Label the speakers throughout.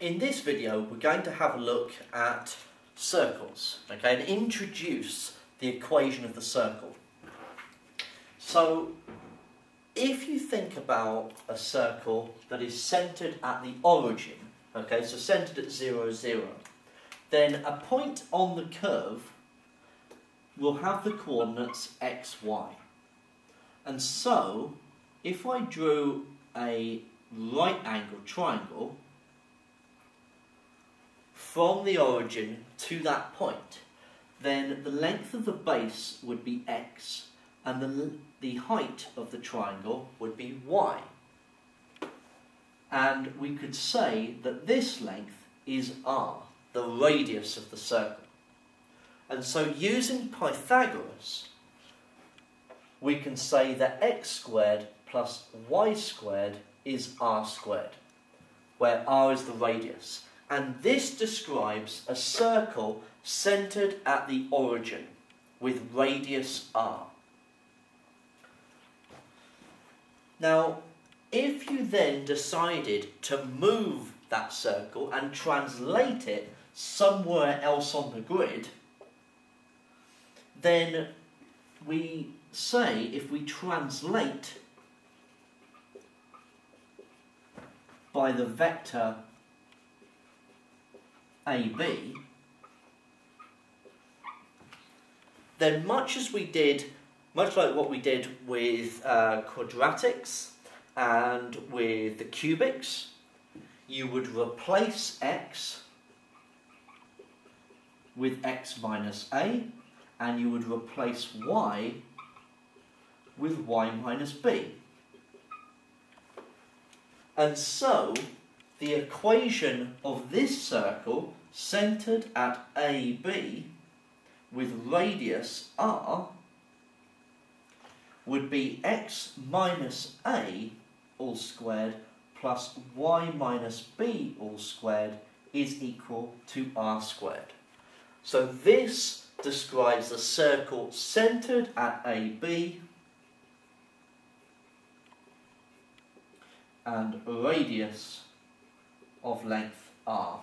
Speaker 1: in this video we're going to have a look at circles, okay, and introduce the equation of the circle. So, if you think about a circle that is centered at the origin, okay, so centered at 0, 0, then a point on the curve will have the coordinates x, y. And so, if I drew a right angled triangle from the origin to that point, then the length of the base would be x and the, the height of the triangle would be y. And we could say that this length is r, the radius of the circle. And so using Pythagoras, we can say that x squared plus y squared is r squared, where r is the radius. And this describes a circle centered at the origin with radius r. Now, if you then decided to move that circle and translate it somewhere else on the grid, then we say if we translate by the vector AB, then much as we did, much like what we did with uh, quadratics and with the cubics, you would replace x with x minus a, and you would replace y with y minus b. And so, the equation of this circle, centered at AB, with radius r, would be x minus a all squared plus y minus b all squared is equal to r squared. So this describes the circle centered at AB and radius of length r.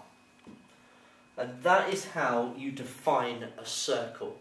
Speaker 1: And that is how you define a circle.